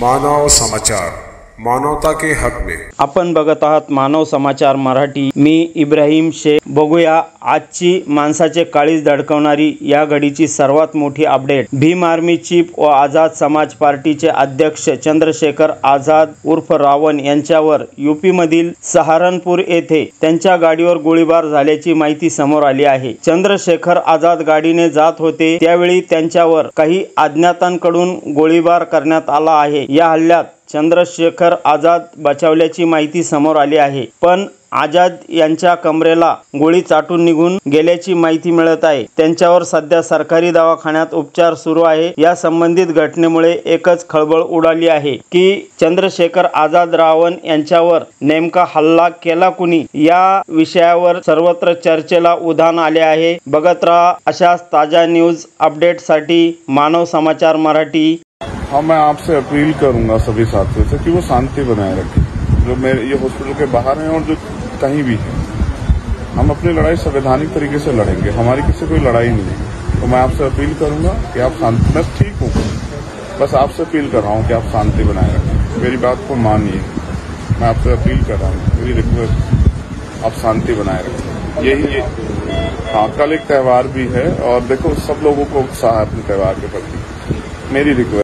मानव समाचार. मानवता के हक में। आपण बघत आहात मानव समाचार मराठी. मी इब्राहिम शेख. बघूया आजची माणसाचे काळीज धडकवणारी या घडीची सर्वात मोठी अपडेट भीम आर्मी चीफ व आझाद समाज पार्टीचे अध्यक्ष चंद्रशेखर आझाद उर्फ रावण यांच्यावर युपी मधील सहारनपूर येथे त्यांच्या गाडीवर गोळीबार झाल्याची माहिती समोर आली आहे. चंद्रशेखर आझाद गाडीने जात होते त्यावेळी त्यांच्यावर काही अज्ञातांकडून गोळीबार करण्यात आला आहे. या हल्ल्यात चंद्रशेखर आझाद बचावल्याची माहिती समोर आली आहे. पण आझाद यांच्या कमरेला गोळी चाटून निघून गेल्याची माहिती मिळत आहे. त्यांच्यावर सध्या सरकारी दवाखान्यात उपचार सुरू आहे. या संबंधित घटनेमुळे एकच खळबळ उडाली आहे की चंद्रशेखर आझाद रावण यांच्यावर नेमका हल्ला केला कुणी? या विषयावर सर्वत्र चर्चेला उधाण आले आहे. बघत राहा अशाच ताज्या न्यूज अपडेटसाठी मानव समाचार मराठी. हाँ मैं आपसे अपील करूँगा सभी साथियों से कि वो शांति बनाए रखें। जो मेरे, ये हॉस्पिटल के बाहर हैं और जो कहीं भी हैं। हम अपनी लड़ाई संवैधानिक तरीके से लड़ेंगे। हमारी किसी कोई लड़ाई नहीं है। तो मैं आपसे अपील करूँगा कि आप शांति, मैं ठीक हूँ। बस आपसे अपील कर रहा हूँ कि आप शांति बनाए रखें। मेरी बात को मानिए। मैं आपसे अपील कर रहा हूँ। मेरी रिक्वेस्ट आप शांति बनाए रखें। यही ये हाँ कल एक त्यौहार भी है और देखो, सब लोगों को उत्साह है अपने त्यौहार के प्रति। मेरी रिक्वेस्ट